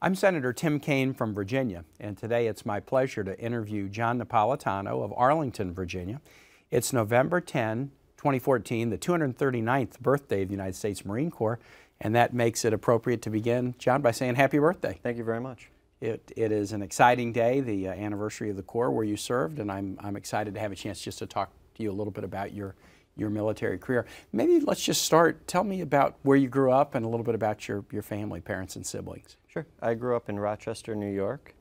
I'm Senator Tim Kaine from Virginia, and today it's my pleasure to interview John Napolitano of Arlington, Virginia. It's November 10, 2014, the 239th birthday of the United States Marine Corps, and that makes it appropriate to begin, John, by saying happy birthday. Thank you very much. It, it is an exciting day, the uh, anniversary of the Corps where you served, and I'm, I'm excited to have a chance just to talk to you a little bit about your, your military career. Maybe let's just start. Tell me about where you grew up and a little bit about your, your family, parents, and siblings. Sure. I grew up in Rochester, New York.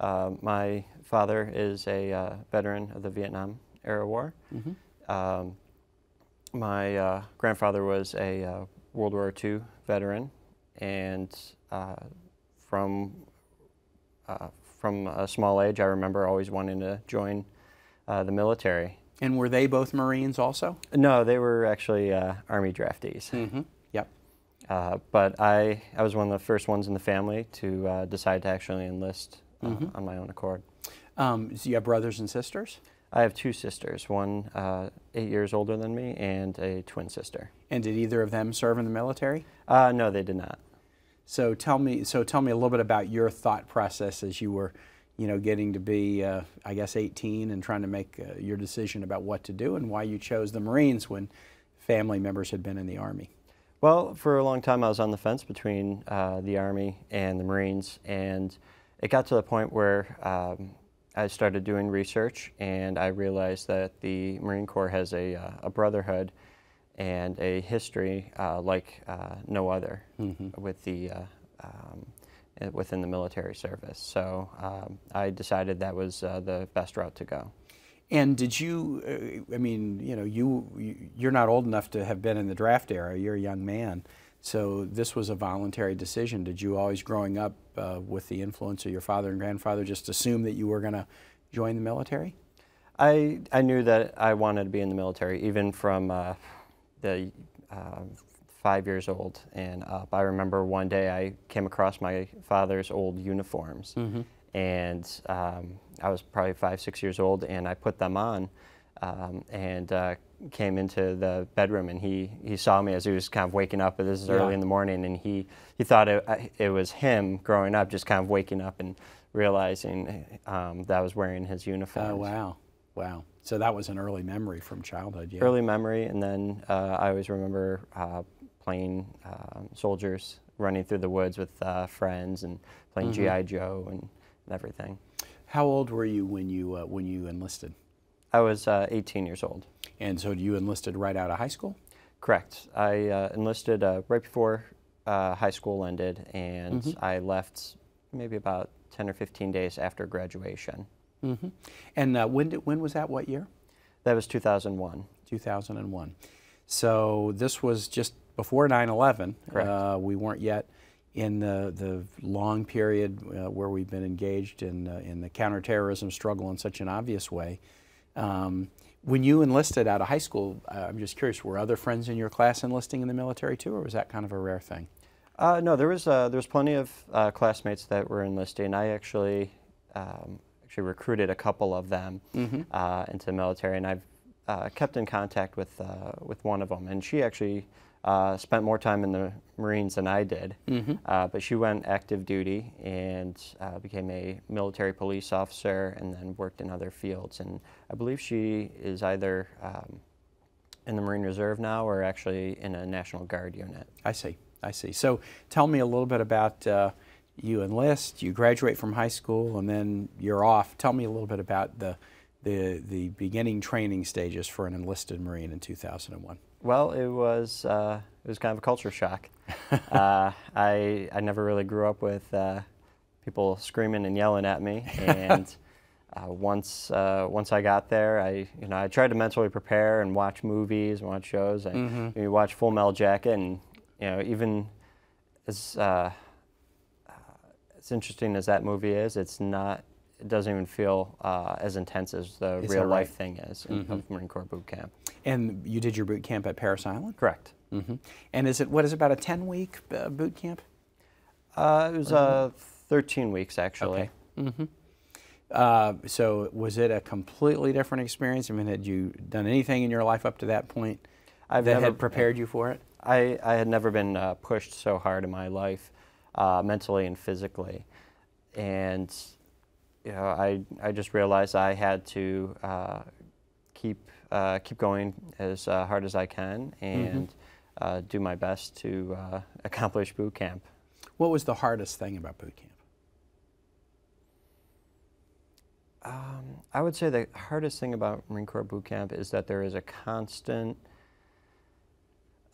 Uh, my father is a uh, veteran of the Vietnam era war. Mm -hmm. um, my uh, grandfather was a uh, World War II veteran, and uh, from uh, from a small age, I remember always wanting to join the military. And were they both Marines also? No, they were actually Army draftees. Mm -hmm. Uh, but I, I was one of the first ones in the family to uh, decide to actually enlist uh, mm -hmm. on my own accord. Um, so you have brothers and sisters? I have two sisters, one uh, eight years older than me and a twin sister. And did either of them serve in the military? Uh, no, they did not. So tell me, so tell me a little bit about your thought process as you were, you know, getting to be, I guess, 18 and trying to make your decision about what to do and why you chose the Marines when family members had been in the Army. Well, for a long time I was on the fence between uh, the Army and the Marines, and it got to the point where um, I started doing research and I realized that the Marine Corps has a, uh, a brotherhood and a history uh, like uh, no other mm -hmm. with the, uh, um, within the military service. So um, I decided that was uh, the best route to go. And did you, uh, I mean, you know, you, you're not old enough to have been in the draft era, you're a young man. So this was a voluntary decision. Did you always growing up uh, with the influence of your father and grandfather just assume that you were going to join the military? I, I knew that I wanted to be in the military, even from uh, the uh, five years old and up. I remember one day I came across my father's old uniforms. Mm -hmm and um, I was probably five, six years old, and I put them on um, and uh, came into the bedroom, and he, he saw me as he was kind of waking up. But this is early yeah. in the morning, and he, he thought it, it was him growing up, just kind of waking up and realizing um, that I was wearing his uniform. Oh, wow. Wow. So that was an early memory from childhood, yeah. Early memory, and then uh, I always remember uh, playing um, soldiers, running through the woods with uh, friends, and playing mm -hmm. G.I. Joe, and everything. How old were you when you uh, when you enlisted? I was uh, 18 years old. And so you enlisted right out of high school? Correct. I uh, enlisted uh, right before uh, high school ended, and mm -hmm. I left maybe about 10 or 15 days after graduation. Mm -hmm. And uh, when did, when was that? What year? That was 2001. 2001. So this was just before 9/11. Correct. we weren't yet in the, the long period uh, where we've been engaged in, uh, in the counterterrorism struggle in such an obvious way. Um, when you enlisted out of high school, uh, I'm just curious, were other friends in your class enlisting in the military too, or was that kind of a rare thing? Uh, no, there was, uh, there was plenty of uh, classmates that were enlisting. I actually, um, actually recruited a couple of them mm -hmm. into the military, and I've kept in contact with, with one of them, and she actually uh, spent more time in the Marines than I did, mm -hmm. uh, but she went active duty and uh, became a military police officer and then worked in other fields. And I believe she is either um, in the Marine Reserve now or actually in a National Guard unit. I see, I see. So tell me a little bit about uh, you enlist, you graduate from high school, and then you're off. Tell me a little bit about the, the, the beginning training stages for an enlisted Marine in 2001. Well, it was uh, it was kind of a culture shock. uh, I I never really grew up with uh, people screaming and yelling at me, and uh, once uh, once I got there, I you know I tried to mentally prepare and watch movies, and watch shows. I mm -hmm. you watch Full Metal Jacket, and you know even as uh, as interesting as that movie is, it's not it doesn't even feel uh, as intense as the is real life thing is in mm -hmm. Marine Corps boot camp. And you did your boot camp at Parris Island? Correct. Mm -hmm. And is it, what is it, about a 10 week uh, boot camp? Uh, it was uh, 13 weeks actually. Okay. Mm -hmm. Uh, so was it a completely different experience? I mean, had you done anything in your life up to that point I've that never, had prepared you for it? I, I had never been uh, pushed so hard in my life. uh, mentally and physically. And you know, I I just realized I had to uh, keep uh, keep going as uh, hard as I can and uh, do my best to uh, accomplish boot camp. What was the hardest thing about boot camp? Um, I would say the hardest thing about Marine Corps boot camp is that there is a constant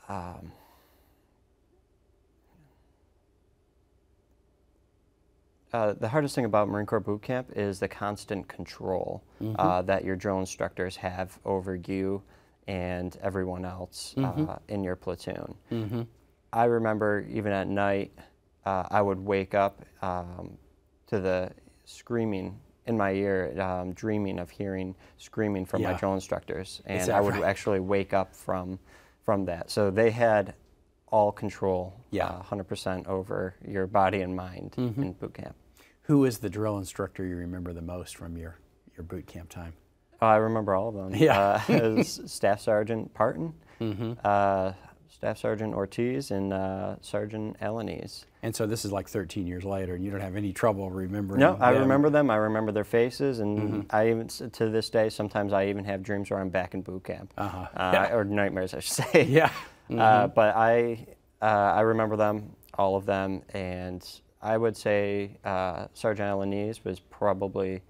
um, Uh, the hardest thing about Marine Corps boot camp is the constant control Mm-hmm. uh, that your drill instructors have over you and everyone else Mm-hmm. uh, in your platoon. I remember even at night, uh, I would wake up um, to the screaming in my ear, um, dreaming of hearing screaming from my Yeah. drill instructors, and I would right? actually wake up from from that. So they had all control, Yeah. uh, 100% over your body and mind Mm-hmm. in boot camp. Who is the drill instructor you remember the most from your, your boot camp time? Oh, I remember all of them. Yeah. Mm-hmm. Uh, Staff Sergeant Parton, uh, Staff Sergeant Ortiz, and uh, Sergeant Alanese. And so this is like 13 years later, and you don't have any trouble remembering. No, I remember them. I remember their faces, and Mm-hmm. I even to this day sometimes I even have dreams where I'm back in boot camp, Uh-huh. uh, or nightmares, I should say. Yeah. Mm-hmm. Uh, but I uh, I remember them, all of them, and I would say uh, Sergeant Alanese was probably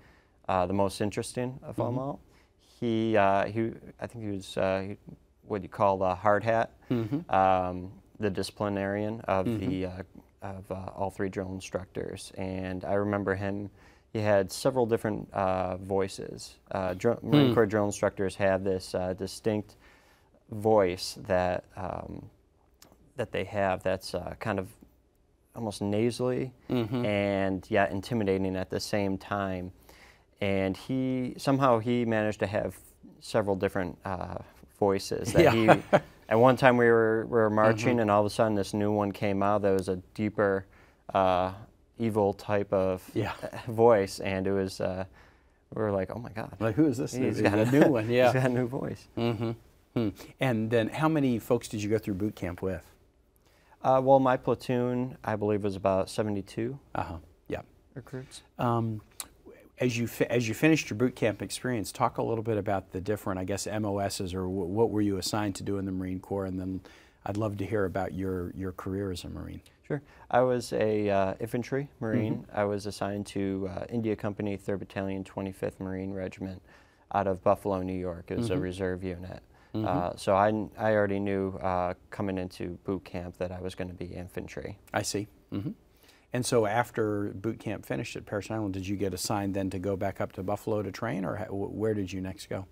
uh, the most interesting of Mm-hmm. them all. He uh, he I think he was uh, what you call the hard hat, Mm-hmm. um, the disciplinarian of the uh, of uh, all three drill instructors, and I remember him. He had several different uh, voices. Uh, dr- Marine Corps drill instructors have this uh, distinct voice that um, that they have that's uh, kind of almost nasally and yet intimidating at the same time. And he somehow he managed to have several different uh, voices. That Yeah. he at one time we were we were marching, and all of a sudden this new one came out that was a deeper, uh, evil type of Yeah. voice, and it was. Uh, we were like, oh my god, Like, who is this? he's He's got a new one, yeah. he's got a new voice. Mm-hmm. And then how many folks did you go through boot camp with? Uh, well, my platoon, I believe, was about 72 Uh huh. Yeah. recruits. Um, as you fi- as you finished your boot camp experience, talk a little bit about the different, I guess, MOSs or w- what were you assigned to do in the Marine Corps, and then I'd love to hear about your your career as a Marine. Sure. I was a uh, infantry Marine. I was assigned to uh, India Company, 3rd Battalion, 25th Marine Regiment out of Buffalo, New York. It was a reserve unit. Uh, so I, I already knew uh, coming into boot camp that I was going to be infantry. I see. hmm And so after boot camp finished at Parris Island, did you get assigned then to go back up to Buffalo to train, or where did you next go?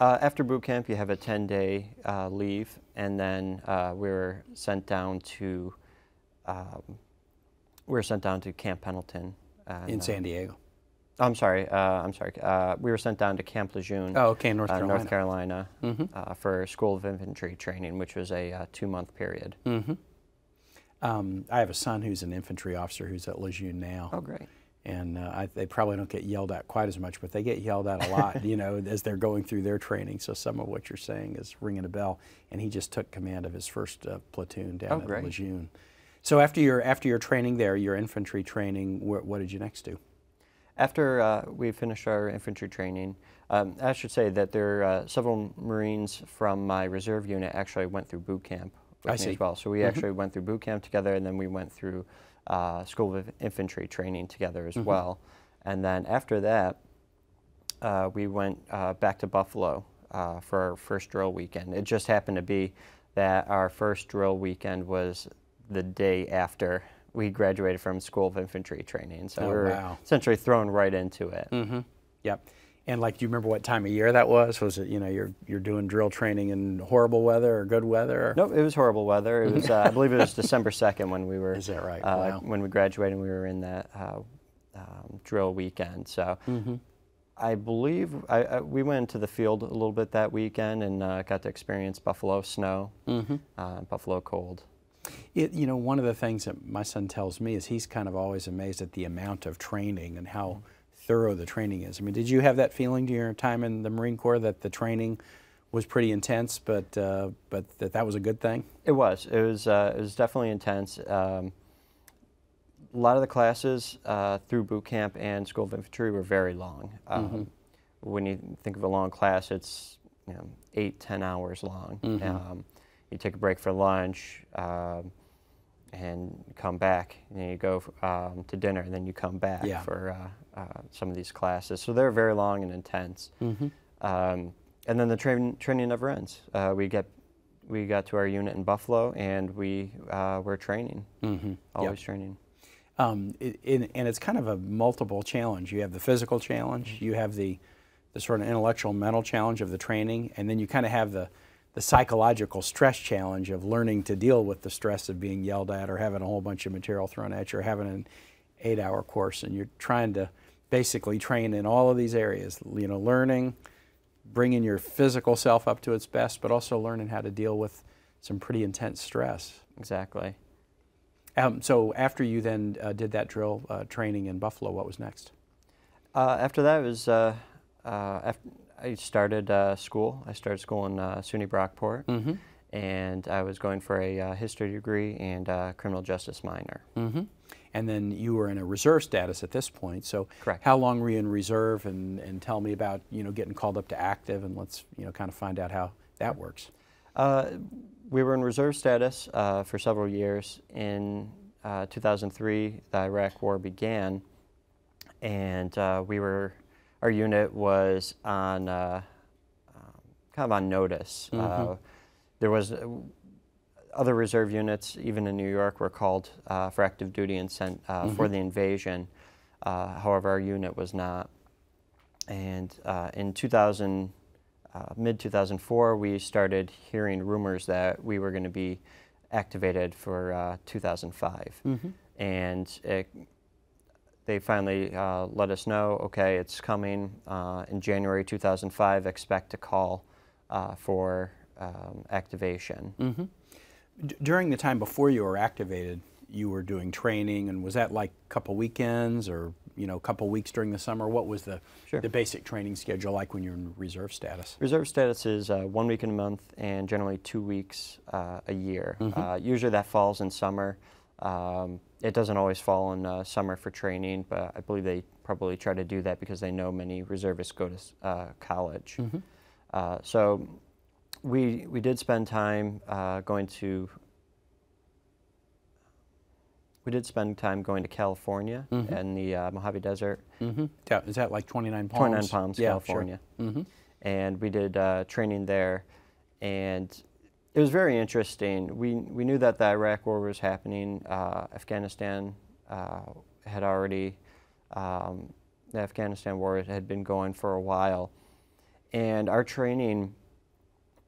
Uh, after boot camp, you have a 10 day uh, leave, and then uh, we were sent down to um, we were sent down to Camp Pendleton. and, In uh, San Diego. I'm sorry. Uh, I'm sorry. Uh, we were sent down to Camp Lejeune. Oh, okay, North uh, Carolina. North Carolina, Mhm. uh, for School of Infantry training, which was a uh, two-month period. Mm-hmm. Um, I have a son who's an infantry officer who's at Lejeune now. Oh, great. and uh, I, they probably don't get yelled at quite as much, but they get yelled at a lot, you know, as they're going through their training. So some of what you're saying is ringing a bell. And he just took command of his first uh, platoon down Oh, at great. Lejeune. So after your after your training there, your infantry training, wh- what did you next do? After uh, we finished our infantry training, um, I should say that there uh, several Marines from my reserve unit actually went through boot camp with I me see. as well. So we actually went through boot camp together, and then we went through uh, School of Infantry training together as well. And then after that, uh, we went uh, back to Buffalo uh, for our first drill weekend. It just happened to be that our first drill weekend was the day after we graduated from School of Infantry training. So Oh, we were wow. essentially thrown right into it. Mm-hmm. Yep. And like, do you remember what time of year that was? Was it you know you're you're doing drill training in horrible weather or good weather? Or? Nope, it was horrible weather. It was, uh, I believe it was December 2nd when we were. Is that right? Uh, Wow. When we graduated, we were in that uh, um, drill weekend. So Mm-hmm. I believe I, I, we went into the field a little bit that weekend and uh, got to experience Buffalo snow, Mm-hmm. uh, Buffalo cold. It, you know, one of the things that my son tells me is he's kind of always amazed at the amount of training and how thorough the training is. I mean, did you have that feeling during your time in the Marine Corps that the training was pretty intense, but uh, but that that was a good thing? It was. It was. Uh, it was definitely intense. Um, a lot of the classes uh, through boot camp and School of Infantry were very long. Um, When you think of a long class, it's you know, eight, ten hours long. Um, you take a break for lunch um, and come back, and then you go um, to dinner, and then you come back Yeah. for uh, uh, some of these classes. So they're very long and intense. Mm-hmm. Um, and then the train, training never ends. Uh, we get we got to our unit in Buffalo, and we uh, were training, Mm-hmm. always training. Um, it, it, and it's kind of a multiple challenge. You have the physical challenge, Mm-hmm. you have the, the sort of intellectual mental challenge of the training, and then you kind of have the, the psychological stress challenge of learning to deal with the stress of being yelled at or having a whole bunch of material thrown at you or having an eight hour course. And you're trying to basically train in all of these areas, you know, learning, bringing your physical self up to its best, but also learning how to deal with some pretty intense stress. Exactly. Um, so after you then uh, did that drill uh, training in Buffalo, what was next? Uh, after that was uh, uh, after I started uh, school. I started school in uh, SUNY Brockport, Mm-hmm. and I was going for a uh, history degree and uh, criminal justice minor. Mm-hmm. And then you were in a reserve status at this point. So Correct. how long were you in reserve? And, and tell me about you know getting called up to active, and let's you know kind of find out how that works. Uh, we were in reserve status uh, for several years. In uh, 2003, the Iraq War began, and uh, we were, our unit was on uh, um, kind of on notice. Uh, there was uh, other reserve units, even in New York, were called uh, for active duty and sent uh, for the invasion. Uh, however, our unit was not. And uh, in 2000, uh, mid 2004, we started hearing rumors that we were going to be activated for uh, 2005. And it, they finally uh, let us know okay, it's coming uh, in January 2005, expect a call uh, for um, activation. D- during the time before you were activated, you were doing training, and was that like a couple weekends or you know a couple weeks during the summer? What was the Sure. the basic training schedule like when you're in reserve status? Reserve status is uh, one week in a month and generally two weeks uh, a year. Uh, usually that falls in summer. Um, it doesn't always fall in uh, summer for training, but I believe they probably try to do that because they know many reservists go to uh, college. Uh, so we, we did spend time uh, going to we did spend time going to California and the uh, Mojave Desert Mm-hmm. Is that like 29 Palms? 29 Palms, Yeah, California. Mm-hmm. And we did uh, training there. And it was very interesting. We, we knew that the Iraq War was happening. Uh, Afghanistan uh, had already, um, the Afghanistan War had been going for a while. And our training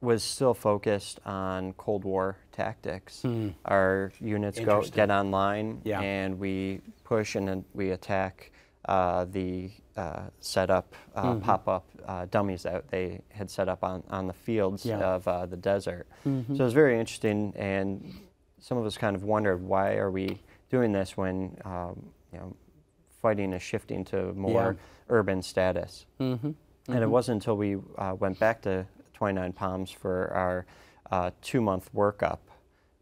was still focused on Cold War tactics. Our units go get online Yeah. and we push and then we attack uh, the uh, set up uh, pop up uh, dummies that they had set up on, on the fields Yeah. of uh, the desert. So it was very interesting, and some of us kind of wondered why are we doing this when um, you know fighting is shifting to more urban status. Mm-hmm. And it wasn't until we uh, went back to 29 Palms for our uh, two-month workup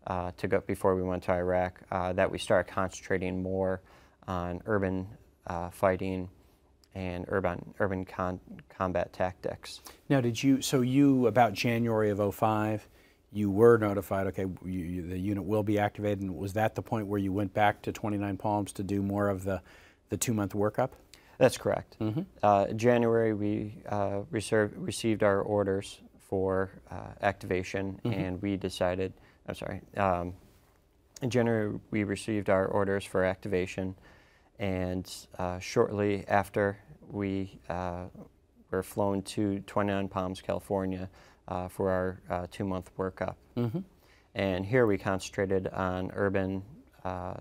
uh, to go before we went to Iraq uh, that we started concentrating more on urban uh, fighting and urban urban con- combat tactics. Now, did you, so you, about January of 05, you were notified, okay, you, you, the unit will be activated, and was that the point where you went back to 29 Palms to do more of the, the two-month workup? That's correct. Uh, January, we uh, reserved, received our orders for uh, activation, and we decided. I'm sorry. Um, in January, we received our orders for activation, and uh, shortly after, we uh, were flown to 29 Palms, California, uh, for our uh, two-month workup. And here we concentrated on urban, uh,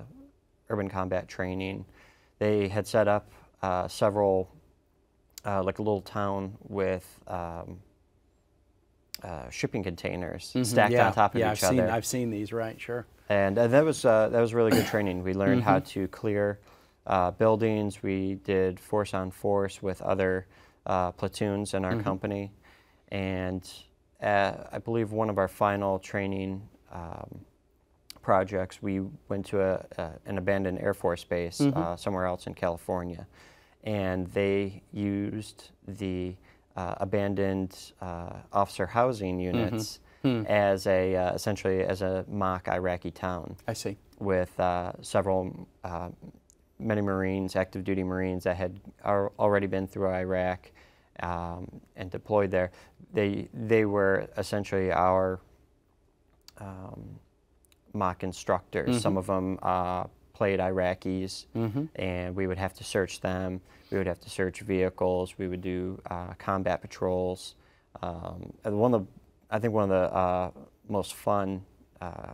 urban combat training. They had set up uh, several, uh, like a little town with um, uh, shipping containers stacked yeah, on top of yeah, each I've seen, other. I've seen these, right, sure. And uh, that was uh, that was really good training. We learned how to clear uh, buildings. We did force on force with other uh, platoons in our company, and uh, I believe one of our final training um, projects, we went to a, a, an abandoned Air Force base Mm-hmm. uh, somewhere else in California, and they used the uh, abandoned uh, officer housing Mm-hmm. units Hmm. as a uh, essentially as a mock Iraqi town I see. with uh, several uh, many Marines, active duty Marines that had al- already been through Iraq um, and deployed there. They they were essentially our um, mock instructors. Some of them uh, played Iraqis, and we would have to search them. We would have to search vehicles. We would do uh, combat patrols. Um, one of the, I think one of the uh, most fun uh,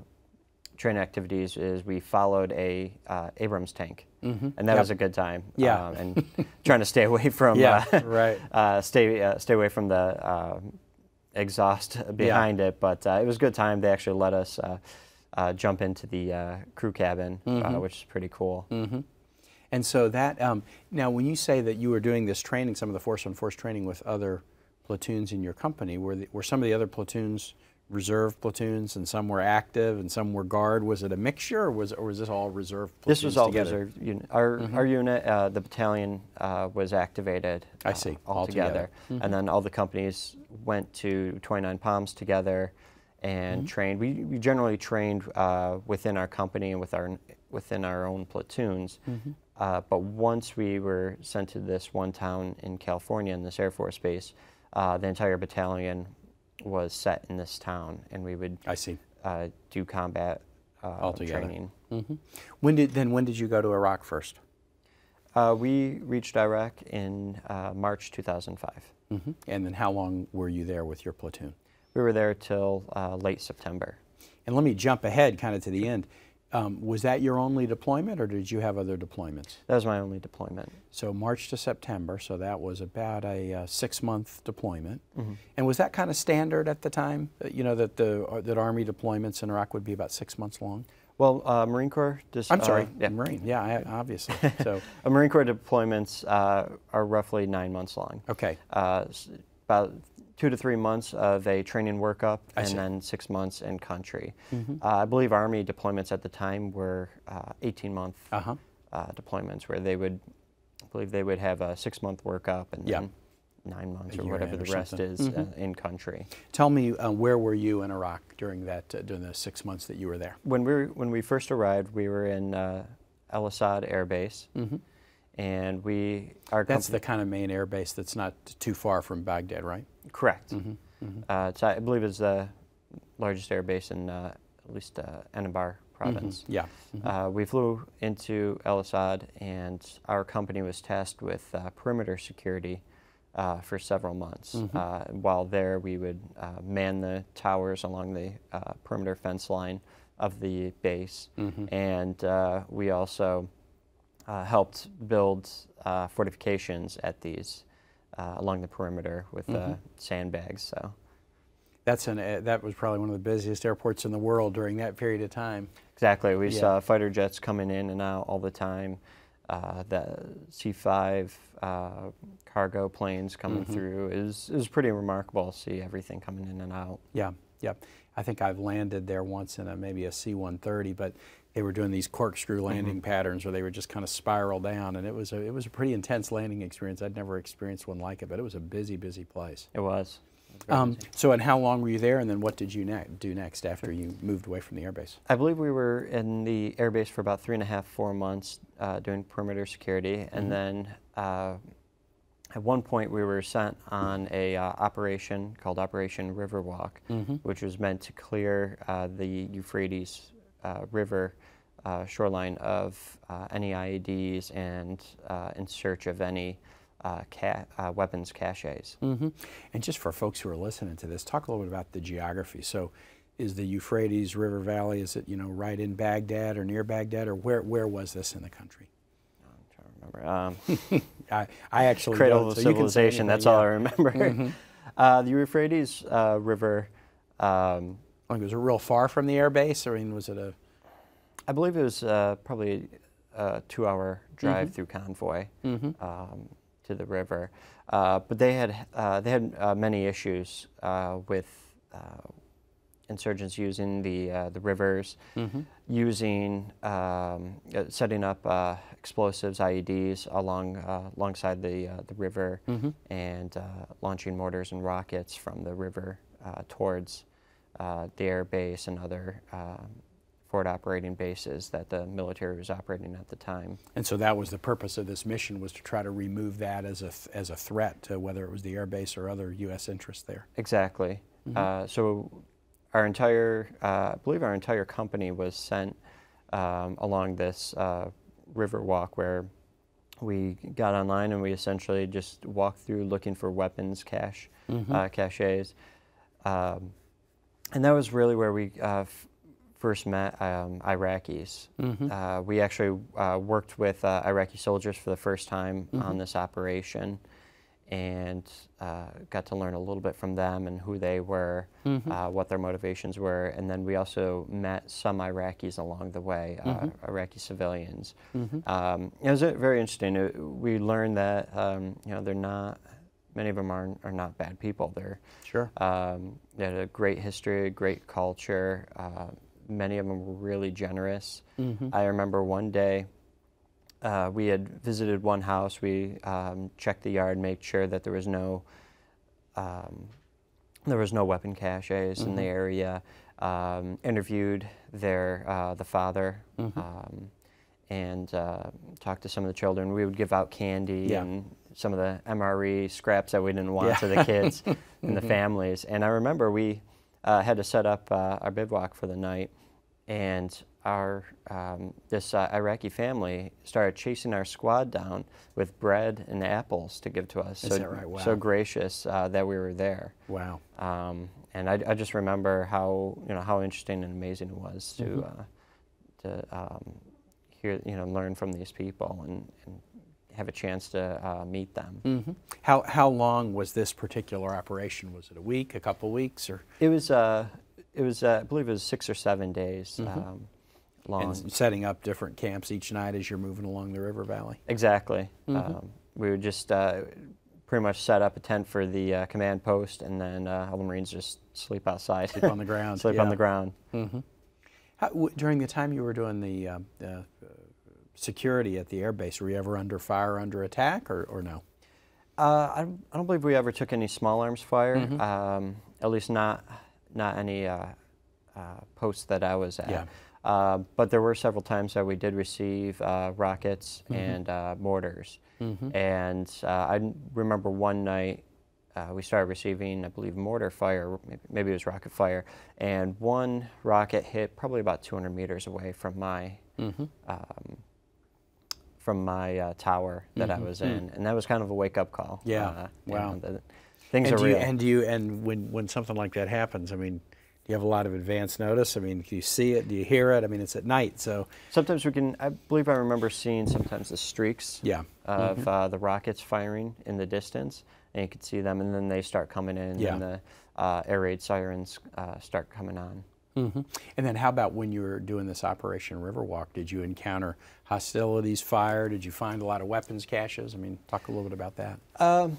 training activities is we followed a uh, Abrams tank, and that Yep. was a good time. Yeah. um, and trying to stay away from Yeah, uh, right. uh, stay uh, stay away from the uh, exhaust behind it. But uh, it was a good time. They actually let us uh, uh, jump into the uh, crew cabin, Mm-hmm. uh, which is pretty cool. And so that um, now, when you say that you were doing this training, some of the force on force training with other platoons in your company, were the, were some of the other platoons reserve platoons, and some were active, and some were guard? Was it a mixture, or was or was this all reserve? Platoons This was all together? reserve unit. Our, our unit, uh, the battalion, uh, was activated. Mm-hmm. I uh, see, all altogether. together. And then all the companies went to 29 Palms together and Mm-hmm. trained. We, we generally trained uh, within our company and with our within our own platoons. Mm-hmm. Uh, but once we were sent to this one town in California, in this Air Force base, uh, the entire battalion was set in this town, and we would I see. uh, do combat uh, Altogether. training. When did then? When did you go to Iraq first? Uh, we reached Iraq in uh, March 2005. hmm And then how long were you there with your platoon? We were there till uh, late September. And let me jump ahead, kind of to the end. Um, was that your only deployment, or did you have other deployments? That was my only deployment. So March to September, so that was about a uh, six-month deployment. Mm-hmm. And was that kind of standard at the time? You know that the uh, that Army deployments in Iraq would be about six months long. Well, uh, Marine Corps. I'm sorry, uh, yeah. Marine. Yeah, I, obviously. so Marine Corps deployments uh, are roughly nine months long. okay, Uh, about two to three months of a training workup, I and see. then six months in country. Uh, I believe Army deployments at the time were uh, 18 month uh huh. uh, deployments, where they would, I believe they would have a six month workup and Yeah. then nine months A or whatever the or rest is uh, in country. Tell me, uh, where were you in Iraq during that uh, during the six months that you were there? When we were, when we first arrived, we were in uh, Al Asad Air Base, and we our That's the kind of main air base that's not too far from Baghdad, right? Correct. Mm-hmm. Uh, it's, I believe it's the largest air base in uh, at least uh, Anbar province. Yeah. Uh, we flew into Al Asad, and our company was tasked with uh, perimeter security uh, for several months. Uh, while there, we would uh, man the towers along the uh, perimeter fence line of the base, and uh, we also uh, helped build uh, fortifications at these uh, along the perimeter with uh, sandbags. So. That's an uh, that was probably one of the busiest airports in the world during that period of time. Exactly. We Yeah. saw fighter jets coming in and out all the time. Uh, the C-5 uh, cargo planes coming Mm-hmm. through. It was, it was pretty remarkable to see everything coming in and out. Yeah, yeah. I think I've landed there once in a maybe a C-130, but they were doing these corkscrew landing patterns where they would just kind of spiral down, and it was a it was a pretty intense landing experience. I'd never experienced one like it, but it was a busy, busy place. It was. It was very Um, so, and how long were you there, and then what did you ne- do next after you moved away from the airbase? I believe we were in the airbase for about three and a half, four months uh, doing perimeter security, Mm-hmm. and then uh, at one point we were sent on a uh, operation called Operation Riverwalk, Mm-hmm. which was meant to clear uh, the Euphrates River uh, shoreline of uh, any IEDs and uh, in search of any uh, ca- uh, weapons caches. hmm And just for folks who are listening to this, talk a little bit about the geography. So, is the Euphrates River Valley? Is it you know right in Baghdad or near Baghdad, or where where was this in the country? I'm trying to remember. Um, I, I actually cradle of so you can say civilization. anything, That's yeah. all I remember. Uh, the Euphrates uh, River. Um, Like, was it real far from the air base? I mean, was it a? I believe it was uh, probably a two-hour drive through convoy Mm-hmm. um, to the river, uh, but they had uh, they had uh, many issues uh, with uh, insurgents using the uh, the rivers, Mm-hmm. using um, uh, setting up uh, explosives, IEDs along uh, alongside the uh, the river, Mm-hmm. and uh, launching mortars and rockets from the river uh, towards uh, the air base and other um, forward operating bases that the military was operating at the time. And so that was the purpose of this mission was to try to remove that as a as a threat to whether it was the air base or other U.S. interests there. Exactly. Mhm. Uh, so our entire, uh, I believe our entire company was sent um, along this uh, river walk where we got online and we essentially just walked through looking for weapons cache, Mhm. uh, caches. Um, and that was really where we uh, f- first met um, Iraqis. Mhm. Uh, we actually uh, worked with uh, Iraqi soldiers for the first time Mhm. on this operation and uh, got to learn a little bit from them and who they were, Mhm. uh, what their motivations were. And then we also met some Iraqis along the way, uh, Mhm. Iraqi civilians. Mhm. Um, it was very interesting. We learned that um, you know they're not many of them are, are not bad people. They're Sure. um, they had a great history, a great culture. Uh, many of them were really generous. Mhm. I remember one day uh, we had visited one house. We um, checked the yard, made sure that there was no um, there was no weapon caches in the Mhm. area. Um, interviewed their uh, the father. Mhm. Um, and uh, talked to some of the children. We would give out candy Yeah. and some of the MRE scraps that we didn't want Yeah. to the kids and the Mhm. families. And I remember we uh, had to set up uh, our bivouac for the night, and our um, this uh, Iraqi family started chasing our squad down with bread and apples to give to us. Is so, that right? Wow. so gracious uh, that we were there. Wow. Um, and I, I just remember how you know how interesting and amazing it was to Mhm. uh, to um, hear you know learn from these people and, and have a chance to uh, meet them. hmm How how long was this particular operation? Was it a week, a couple weeks, or It was uh, it was uh, I believe it was six or seven days Mhm. um, long. and setting up different camps each night as you're moving along the river valley? Exactly. Mhm. Um, we would just uh, pretty much set up a tent for the uh, command post, and then uh, all the Marines just sleep outside. Sleep on the ground. sleep on the ground. hmm How, w- during the time you were doing the, um, the uh, security at the air base, were you ever under fire, under attack, or, or no? Uh, I, don't, I don't believe we ever took any small arms fire. Mhm. Um, at least not not any uh, uh, posts that I was at. Yeah. Uh, but there were several times that we did receive uh, rockets Mhm. and uh, mortars. Mm-hmm. And uh, I remember one night uh, we started receiving, I believe, mortar fire, maybe, maybe it was rocket fire, and one rocket hit probably about 200 meters away from my Mm-hmm. um, from my uh, tower that I Mhm, was mm. in, and that was kind of a wake up call. Yeah, Uh, you wow. know, things and are do you, real. and do you and when when something like that happens, I mean, do you have a lot of advance notice? I mean, do you see it? Do you hear it? I mean, it's at night, so sometimes we can. I believe I remember seeing sometimes the streaks yeah. of Mhm. uh, the rockets firing in the distance, and you could see them, and then they start coming in, Yeah. and the uh, air raid sirens uh, start coming on. Hmm And then, how about when you were doing this Operation Riverwalk? Did you encounter hostilities, fire? Did you find a lot of weapons caches? I mean, talk a little bit about that. Um,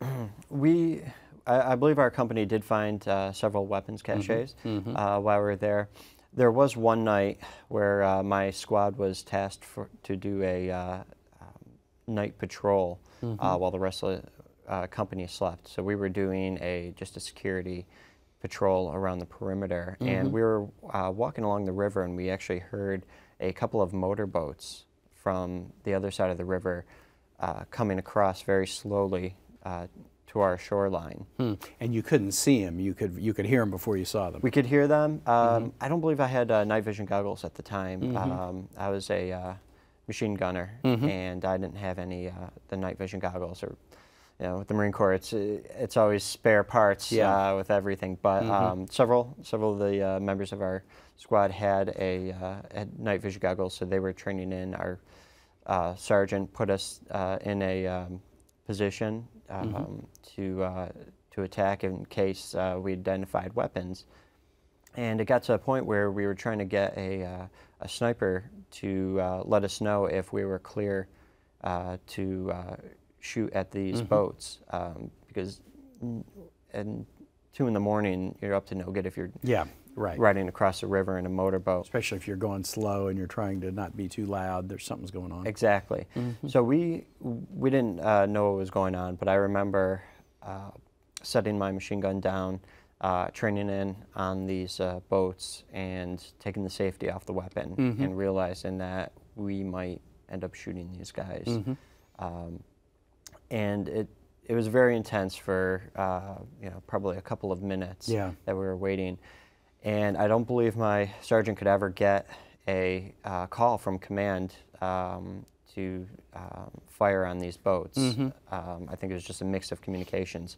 we, I, I believe our company did find uh, several weapons caches mhm. uh, while we were there. There was one night where uh, my squad was tasked for, to do a uh, um, night patrol uh, Mhm. while the rest of the uh, company slept. So we were doing a just a security patrol around the perimeter, Mhm. and we were uh, walking along the river, and we actually heard a couple of motorboats from the other side of the river uh, coming across very slowly uh, to our shoreline. Hmm. And you couldn't see them. You could you could hear them before you saw them. We could hear them. Um, Mhm. I don't believe I had uh, night vision goggles at the time. Mhm. Um, I was a uh, machine gunner, Mhm. and I didn't have any uh, the night vision goggles. Or, you know, with the Marine Corps, it's it's always spare parts Yeah. uh, with everything. But Mhm. um, several several of the uh, members of our squad had a uh, had night vision goggles, so they were training in. Our uh, sergeant put us uh, in a um, position um, Mhm. to uh, to attack in case uh, we identified weapons. And it got to a point where we were trying to get a, uh, a sniper to uh, let us know if we were clear uh, to uh, shoot at these Mhm. boats. Um, because, and two in the morning, you're up to no good if you're Yeah, right. riding across the river in a motorboat. Especially if you're going slow and you're trying to not be too loud. There's something's going on. Exactly. So we we didn't uh, know what was going on, but I remember uh, setting my machine gun down, uh, training in on these uh, boats, and taking the safety off the weapon, and realizing that we might end up shooting these guys. Um, and it it was very intense for uh, you know probably a couple of minutes Yeah. that we were waiting, and I don't believe my sergeant could ever get a uh, call from command um, to um, fire on these boats. Um, I think it was just a mix of communications.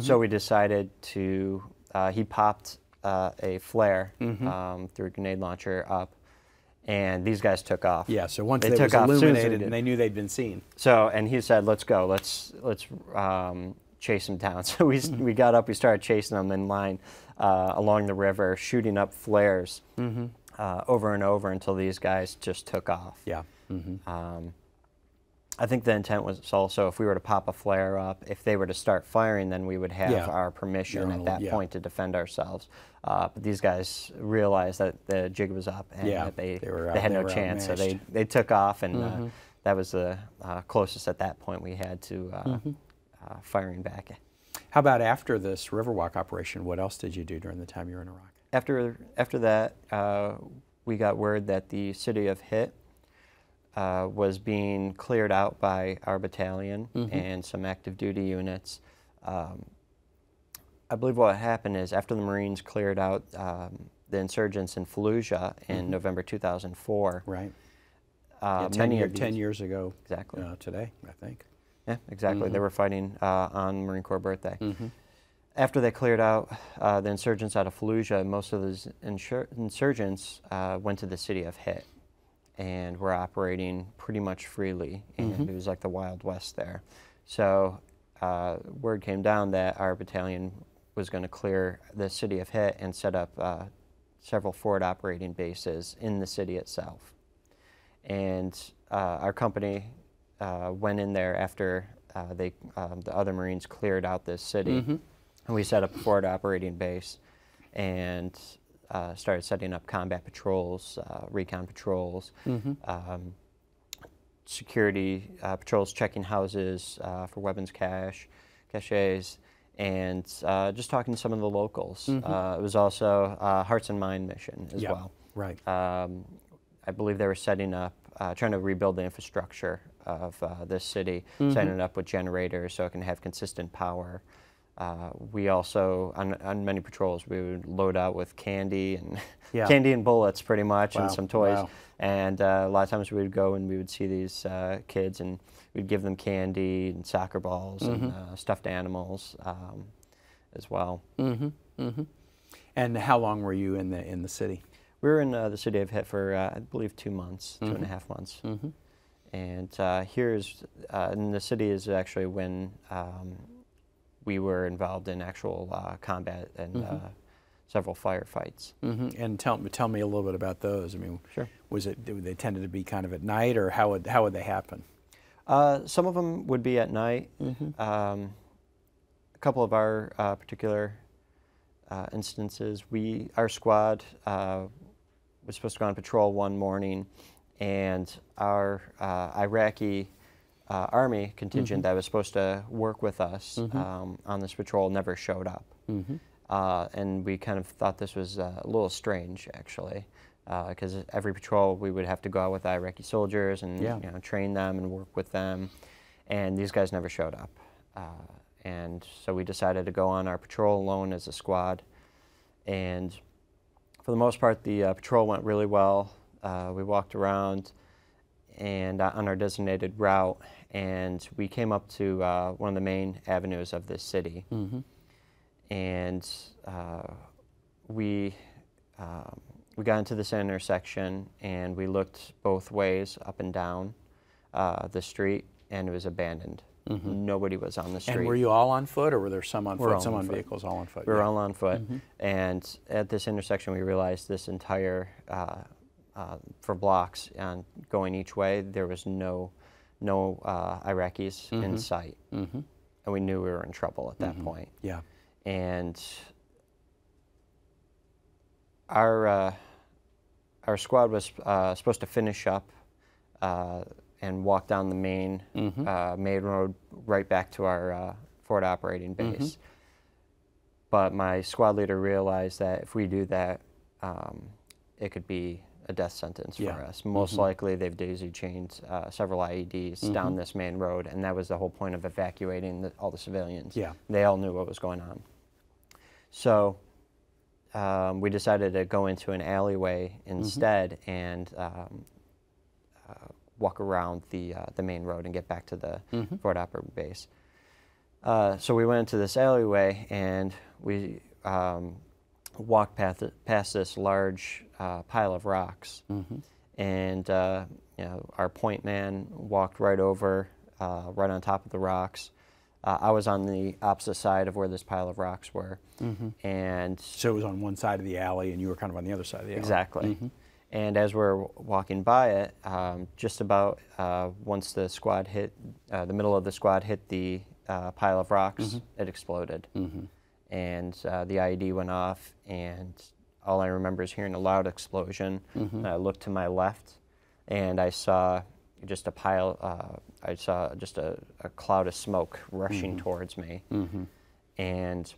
So we decided to. Uh, he popped uh, a flare um, through a grenade launcher up, and these guys took off. Yeah, so once They they took off illuminated and they knew they'd been seen. So, and he said, "Let's go. Let's let's um, chase them down." So we Mm-hmm. we got up. We started chasing them in line uh, along the river, shooting up flares Mm-hmm. uh, over and over until these guys just took off. Yeah. hmm Um, I think the intent was also if we were to pop a flare up, if they were to start firing, then we would have Yeah. our permission You're at that yeah. point to defend ourselves. Uh, but these guys realized that the jig was up and Yeah, that they, they were they had they no were chance. So they, they took off, and Mm-hmm. uh, that was the uh, closest at that point we had to uh, Mm-hmm. uh, firing back. How about after this Riverwalk operation? What else did you do during the time you were in Iraq? After after that, uh, we got word that the city of Hit uh, was being cleared out by our battalion and some active duty units. Um, I believe what happened is after the Marines cleared out um, the insurgents in Fallujah in November 2004, Right. uh, Yeah, ten, many year- of 10 years ago exactly, uh, today, I think. yeah, exactly, they were fighting uh, on Marine Corps birthday. Mm-hmm. After they cleared out uh, the insurgents out of Fallujah, most of those insur- insurgents uh, went to the city of Hit and we were operating pretty much freely, and it was like the Wild West there. So uh, word came down that our battalion was going to clear the city of Hit and set up uh, several forward operating bases in the city itself. And uh, our company uh, went in there after uh, they, um, the other Marines cleared out this city. Mm-hmm. And we set up a forward operating base and uh, started setting up combat patrols, uh, recon patrols, Mm-hmm. um, security uh, patrols, checking houses uh, for weapons cache, caches, and uh, just talking to some of the locals. Uh, it was also a Hearts and Mind mission as Yeah. well. Right. Um, I believe they were setting up, uh, trying to rebuild the infrastructure of uh, this city, setting it up with generators so it can have consistent power. Uh, we also, on, on many patrols, we would load out with candy and Yeah. candy and bullets, pretty much, Wow, and some toys. wow. And uh, a lot of times we would go and we would see these uh, kids and we'd give them candy and soccer balls and Mm-hmm. uh, stuffed animals um, as well. Mm-hmm. Mm-hmm. And how long were you in the in the city? We were in uh, the city of Hit for, uh, I believe, two months, two and a half months. Mm-hmm. And uh, here's, uh, in the city is actually when um, we were involved in actual uh, combat and uh, several firefights. Mm-hmm. And tell me tell me a little bit about those. I mean, Sure. was it they tended to be kind of at night, or how would how would they happen? Uh, some of them would be at night. Mm-hmm. Um, a couple of our uh, particular uh, instances, we our squad uh, was supposed to go on patrol one morning, and our uh, Iraqi uh, army contingent that was supposed to work with us um, on this patrol never showed up. Mm-hmm. Uh, and we kind of thought this was uh, a little strange, actually, because every patrol we would have to go out with Iraqi soldiers and Yeah. you know, train them and work with them, and these guys never showed up. Uh, and so we decided to go on our patrol alone as a squad, and for the most part, the uh, patrol went really well. Uh, we walked around and uh, on our designated route, and we came up to uh, one of the main avenues of this city Mm-hmm. and uh, we um, we got into this intersection and we looked both ways up and down uh, the street and it was abandoned. Nobody was on the street. And were you all on foot, or were there some on We're foot, some on foot. vehicles, all on foot? we were yeah. all on foot, and at this intersection, we realized this entire uh, uh, for blocks and going each way, there was no no uh, Iraqis in sight, Mm-hmm. and we knew we were in trouble at that point. Yeah. and our uh, our squad was uh, supposed to finish up uh, and walk down the main Mhm. uh, main road right back to our uh, forward operating base. But my squad leader realized that if we do that, um, it could be a death sentence Yeah. for us. Most Mhm. likely, they've daisy chained uh, several IEDs down Mhm. this main road, and that was the whole point of evacuating the, all the civilians. Yeah. They all knew what was going on. So um, we decided to go into an alleyway Mm-hmm. instead and um, uh, walk around the uh, the main road and get back to the Mhm. forward operating base. Uh, so we went into this alleyway and we um, walked past, past this large uh, pile of rocks. Mhm. And uh, you know, our point man walked right over, uh, right on top of the rocks. Uh, I was on the opposite side of where this pile of rocks were, Mhm. and So it was on one side of the alley, and you were kind of on the other side of the alley. Exactly. Mhm. And as we're walking by it, um, just about uh, once the squad hit, uh, the middle of the squad hit the uh, pile of rocks, it exploded. And uh, the IED went off, and all I remember is hearing a loud explosion. Mhm. And I looked to my left, and I saw just a pile, uh, I saw just a, a cloud of smoke rushing towards me Mhm. and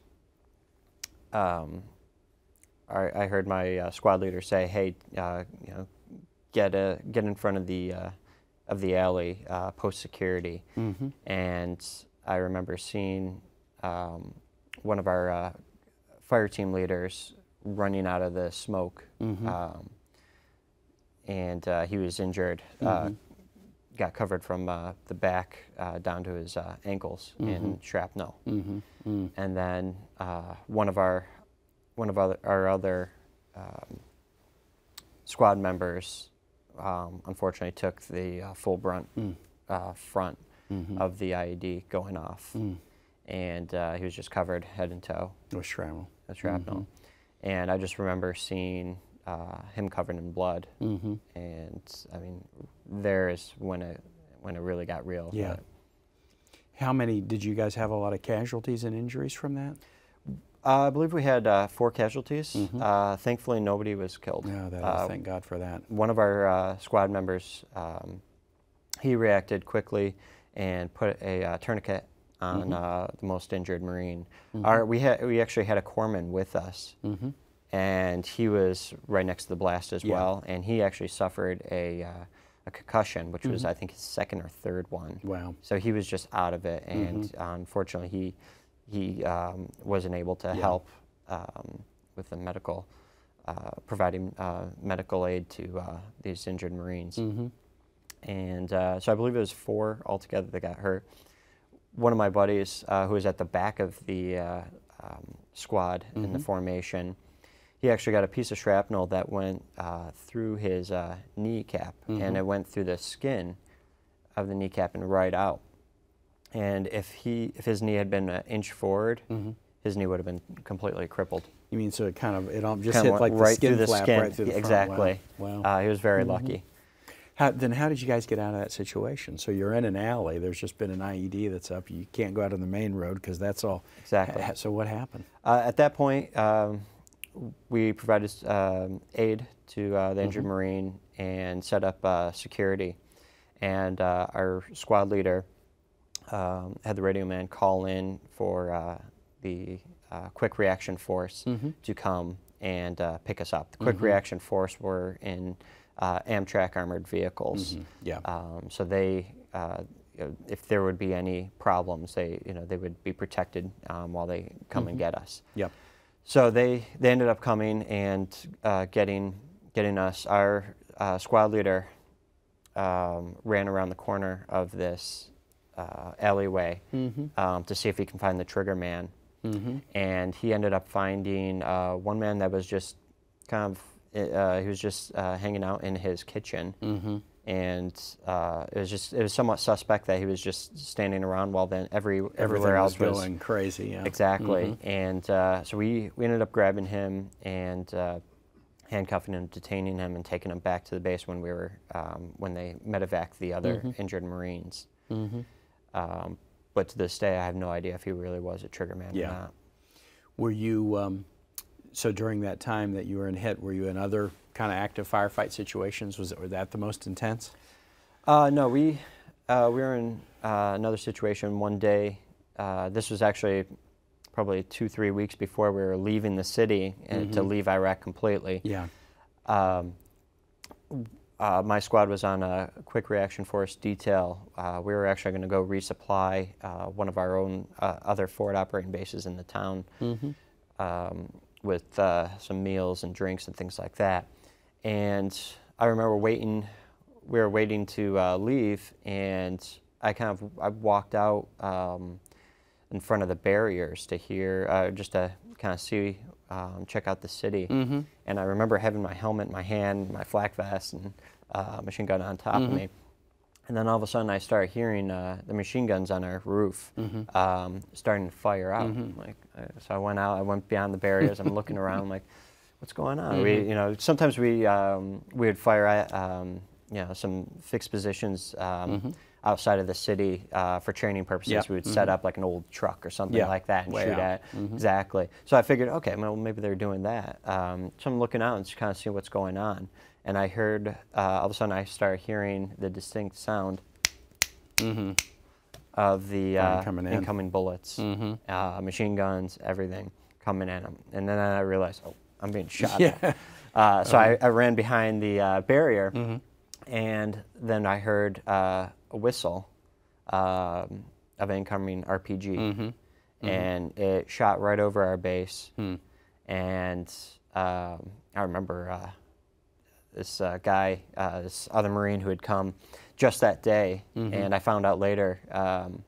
um, I, I heard my uh, squad leader say, "Hey, uh, you know, get a, get in front of the uh, of the alley, uh, post security." Mhm. And I remember seeing um, one of our uh, fire team leaders running out of the smoke, Mhm. um, and uh, he was injured. Uh, Mhm. got covered from uh, the back uh, down to his uh, ankles in shrapnel Mhm. Mm. and then uh, one of our one of other, our other um, squad members um, unfortunately took the uh, full brunt Mm. uh, front Mhm. of the IED going off, Mm. And uh, he was just covered head and toe With shrapnel. with shrapnel. And I just remember seeing uh, him covered in blood, Mm-hmm. and I mean, there is when it when it really got real. Yeah. but- How many did you guys have a lot of casualties and injuries from that? Uh, I believe we had uh, four casualties. Mhm. Uh, thankfully, nobody was killed. Yeah, that Uh, thank God for that. one of our uh, squad members, um, he reacted quickly and put a uh, tourniquet on Mhm. uh, the most injured Marine. Mhm. Our, we, had, we actually had a corpsman with us, Mm-hmm. and he was right next to the blast as Yeah. well, and he actually suffered a, uh, a concussion, which was, Mhm. I think, his second or third one. Wow. So he was just out of it, and Mhm. uh, unfortunately, he he um, wasn't able to Yeah. help um, with the medical, uh, providing uh, medical aid to uh, these injured Marines. Mm-hmm. And uh, so I believe it was four altogether that got hurt. One of my buddies, uh, who was at the back of the uh, um, squad in the Mhm. formation, he actually got a piece of shrapnel that went uh, through his uh, kneecap, Mhm. and it went through the skin of the kneecap and right out. And if he, if his knee had been an inch forward, Mm-hmm. his knee would have been completely crippled. You mean so it kind of it all just Kinda hit went like the right skin through the flap skin. right through the front. exactly. Wow. wow. Uh, he was very Mhm. lucky. How, then how did you guys get out of that situation? So you're in an alley. There's just been an IED that's up. You can't go out on the main road because that's all. Exactly. So what happened? Uh, at that point, um, we provided um, aid to uh, the injured Mhm. Marine and set up uh, security. And uh, our squad leader um, had the radio man call in for uh, the uh, quick reaction force Mhm. to come and uh, pick us up. The quick Mhm. reaction force were in uh, amtrac armored vehicles. Mhm. Yeah. Um, so they, uh, if there would be any problems, they, you know, they would be protected um, while they come and Mhm. get us. Yep. So they, they ended up coming and uh, getting, getting us. Our uh, squad leader um, ran around the corner of this uh, alleyway Mm-hmm. um, to see if he can find the trigger man. Mm-hmm. And he ended up finding uh, one man that was just kind of, uh, he was just uh, hanging out in his kitchen Mm-hmm. and uh, it was just it was somewhat suspect that he was just standing around while then every Everywhere everywhere else was was going crazy. Yeah. exactly Mhm. and uh, so we we ended up grabbing him and uh, handcuffing him detaining him and taking him back to the base when we were um, when they medevac the other Mhm. injured marines Mm-hmm. um, but to this day I have no idea if he really was a trigger man Yeah. or not Were you, um, so during that time that you were in Hit, were you in other kind of active firefight situations? Was it, were that the most intense? Uh, no, we uh, we were in uh, another situation one day. Uh, this was actually probably two, three weeks before we were leaving the city and to leave Iraq completely. Yeah. Um, uh, my squad was on a quick reaction force detail. Uh, we were actually going to go resupply uh, one of our own uh, other forward operating bases in the town um, with uh, some meals and drinks and things like that. And I remember waiting. We were waiting to uh, leave, and I kind of I walked out um, in front of the barriers to hear uh, just to kind of see um, check out the city. Mm-hmm. And I remember having my helmet in my hand, my flak vest, and uh, machine gun on top of me. And then all of a sudden, I started hearing uh, the machine guns on our roof um, starting to fire out. Like, uh, so I went out. I went beyond the barriers. I'm looking around, like, what's going on? We, you know, sometimes we um, we would fire at um, you know some fixed positions. Um, Outside of the city uh, for training purposes, Yeah. we would set up like an old truck or something Yeah. like that and Way shoot out. at. Exactly. So I figured, okay, well, maybe they're doing that. Um, so I'm looking out and just kind of seeing what's going on. And I heard, uh, all of a sudden, I started hearing the distinct sound of the uh, coming in. incoming bullets, uh, machine guns, everything coming at them. And then I realized, oh, I'm being shot. Yeah. at. Uh, so I, I ran behind the uh, barrier, and then I heard uh, a whistle um, of an incoming RPG, and it shot right over our base. And um, I remember uh, this uh, guy, uh, this other Marine who had come just that day, and I found out later um,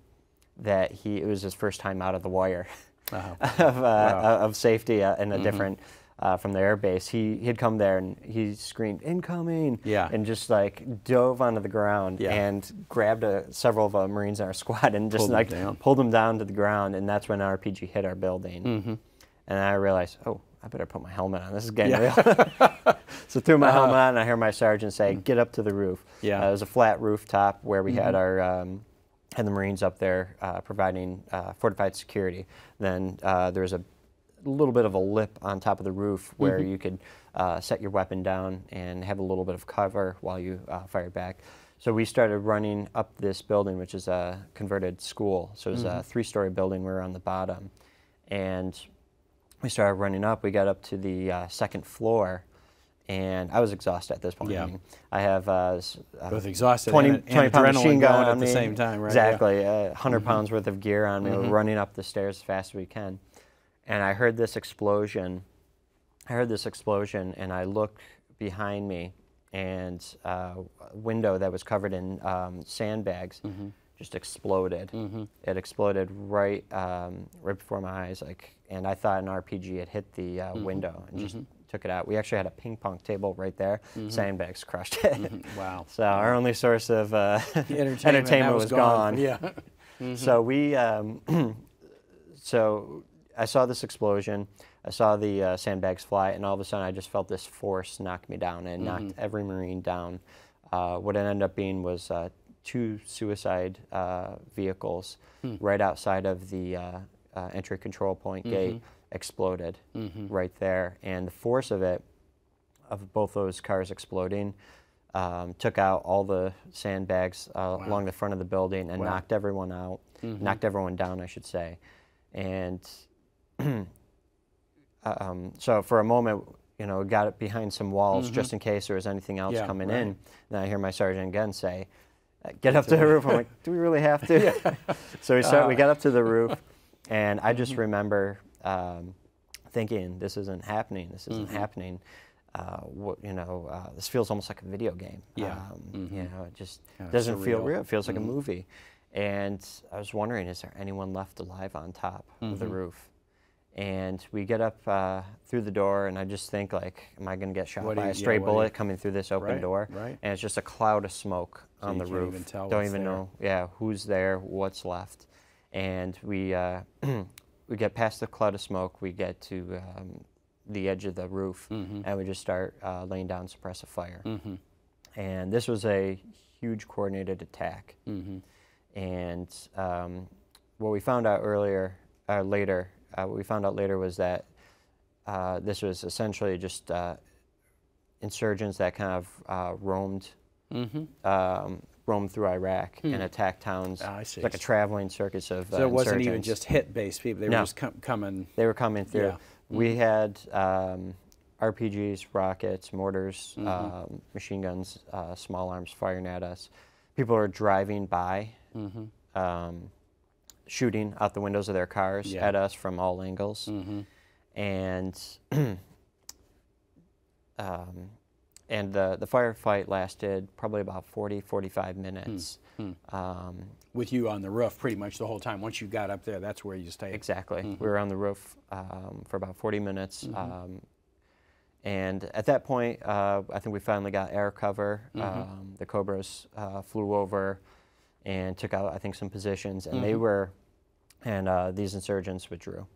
that he it was his first time out of the wire Uh-huh. of, uh, of safety uh, in a different uh, from the air base. He he had come there and he screamed incoming, Yeah. and just like dove onto the ground Yeah. and grabbed uh, several of the Marines in our squad and just Pulled like down. pulled them down to the ground, and that's when an RPG hit our building. Mm-hmm. And I realized, oh, I better put my helmet on. This is getting real. so threw my helmet on, and I hear my sergeant say, "Get up to the roof." Yeah. Mm-hmm. Uh, it was a flat rooftop where we had our um, had the Marines up there uh, providing uh, fortified security. Then uh, there was a little bit of a lip on top of the roof where Mm-hmm. you could uh, set your weapon down and have a little bit of cover while you uh, fired back. So we started running up this building, which is a converted school. So it was Mm-hmm. a three-story building. We were on the bottom, and we started running up. We got up to the uh, second floor, and I was exhausted at this point. Yeah. I, mean, I have uh, uh, Both exhausted 20, and- and 20 pound adrenaline machine gun at the same time, right? Yeah. Exactly, uh, 100 pounds worth of gear on me. We're running up the stairs as fast as we can, and I heard this explosion. I heard this explosion, and I looked behind me, and uh, a window that was covered in um, sandbags just exploded. It exploded right right right before my eyes, like, and I thought an RPG had hit the uh, window and just took it out. We actually had a ping pong table right there. Sandbags crushed it. Wow. So our only source of uh, Entertainment, entertainment, that was, gone. Yeah. So we, um, so I saw this explosion. I saw the uh, sandbags fly, and all of a sudden, I just felt this force knock me down, and it knocked every Marine down. Uh, what it ended up being was uh, two suicide uh, vehicles right outside of the uh, uh, entry control point gate exploded right there, and the force of it of both those cars exploding um, took out all the sandbags uh, along the front of the building and Wow. knocked everyone out, knocked everyone down, I should say. And um, so for a moment, you know, got it behind some walls just in case there was anything else Yeah, coming right. in. And I hear my sergeant again say, "Uh, "Get up to the roof." I'm like, "Do we really have to?" so we start. we got up to the roof, and I just remember um, thinking, "This isn't happening. This isn't happening." Uh, what, you know, uh, this feels almost like a video game. Yeah. Um, You know, it just Kinda doesn't feel real. It feels like a movie. And I was wondering, is there anyone left alive on top of the roof? And we get up uh, through the door, and I just think, like, am I going to get shot What by you- a stray what do you- bullet coming through this open Right, door? right. And it's just a cloud of smoke on you the roof. even tell Don't even there. know, yeah, who's there, what's left. And we uh, we get past the cloud of smoke. We get to um, the edge of the roof, Mm-hmm. and we just start uh, laying down suppressive fire. And this was a huge coordinated attack. Mm-hmm. And um, what we found out earlier, uh, later, uh, what we found out later was that uh, this was essentially just uh, insurgents that kind of uh, roamed um, roamed through Iraq and attacked towns. Ah, I see. Like a traveling circus of uh, So it wasn't even just Hit-based people. They were just com- coming. They were coming through. Yeah. We had um, RPGs, rockets, mortars, um, machine guns, uh, small arms firing at us. People were driving by, Mm-hmm. um, shooting out the windows of their cars Yeah. at us from all angles. Mm-hmm. And um, and the, the firefight lasted probably about 40, 45 minutes. Hmm. Um, With you on the roof pretty much the whole time. Once you got up there, that's where you stayed. Exactly. Mm-hmm. We were on the roof um, for about 40 minutes. Um, and at that point, uh, I think we finally got air cover. Mm-hmm. Um, the Cobras uh, flew over and took out, I think, some positions. And Mm-hmm. they were, and uh, these insurgents withdrew.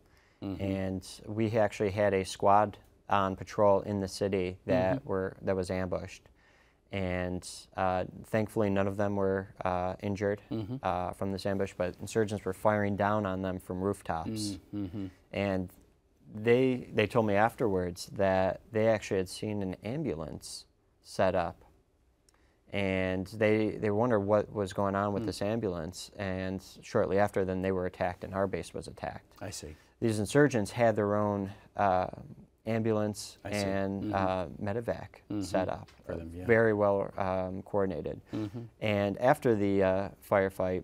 Mm-hmm. And we actually had a squad on patrol in the city that Mm-hmm. were that was ambushed. And uh, thankfully, none of them were uh, injured Mm-hmm. uh, from this ambush, but insurgents were firing down on them from rooftops. Mm-hmm. And they they told me afterwards that they actually had seen an ambulance set up, and they they wondered what was going on with Mm. this ambulance. And shortly after, then they were attacked, and our base was attacked. I see. These insurgents had their own. Uh, ambulance I and uh, medevac set up, Mm-hmm. For them, yeah. Very well um, coordinated. And after the uh, firefight,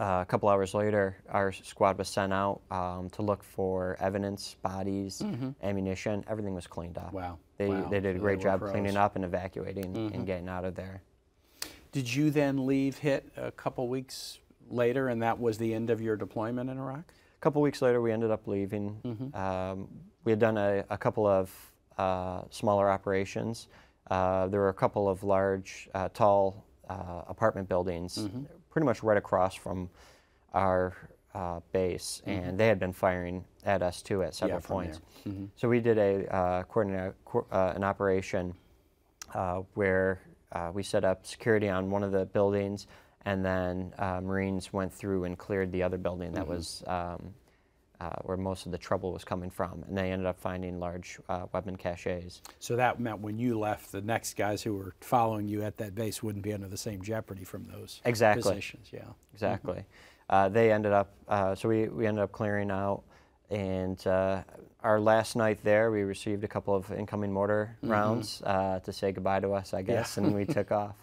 uh, a couple hours later, our squad was sent out um, to look for evidence, bodies, ammunition. Everything was cleaned up. Mm-hmm. Wow. They, Wow. they did a great job pros. Mm-hmm. cleaning up and evacuating and getting out of there. Did you then leave Hit a couple weeks later, and that was the end of your deployment in Iraq? A couple weeks later, we ended up leaving. Mm-hmm. Um, we had done a, a couple of uh, smaller operations. Uh, there were a couple of large, uh, tall uh, apartment buildings, Mm-hmm. Pretty much right across from our uh, base, and they had been firing at us too at several Mm-hmm. points. Mm-hmm. So we did a uh, coordinate, co- uh, an operation uh, where uh, we set up security on one of the buildings, and then uh, Marines went through and cleared the other building that was um, uh, where most of the trouble was coming from, and they ended up finding large uh, weapon caches. So that meant when you left, the next guys who were following you at that base wouldn't be under the same jeopardy from those Exactly. positions. Yeah. Exactly. Uh, they ended up, uh, so we, we ended up clearing out, and uh, our last night there, we received a couple of incoming mortar rounds uh, to say goodbye to us, I guess, and we took off.